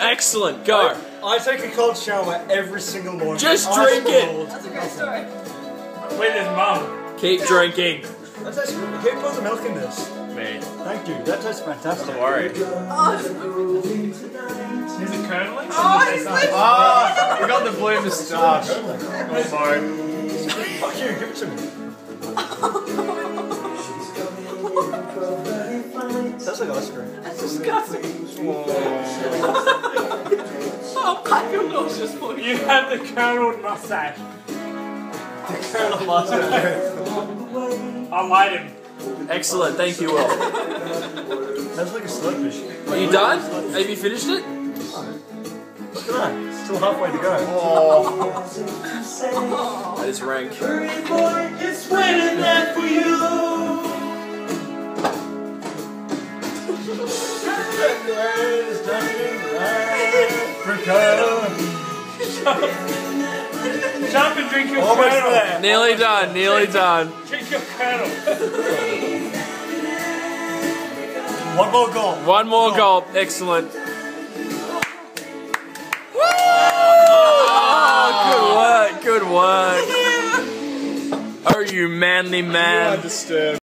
Excellent. Go. I take a cold shower every single morning. Just Ice drink it. That's a great story. With his mum. Keep drinking. That tastes good. Who put the milk in this? Me. Thank you. That tastes fantastic. Don't worry. Oh, Is it curdling? Oh, he's like. Ah, we got the blue moustache. Oh, sorry. Fuck you. Give it to me. Tastes like ice cream. That's disgusting. oh, I feel nauseous for you. You have the curdled mustache. Colonel mustache. I lied him. Excellent. Thank you, Will. Tastes like a slurpee. Are you done? Have you finished it? Look at that. Still halfway to go. Oh. That is rank. It's waiting there for you. Jump and drink your Almost curdle. there. Nearly done. Nearly done. Drink your curdle. One more goal. One more gulp. Excellent. Oh, good work. Good work. Oh, you manly man. Disturbed.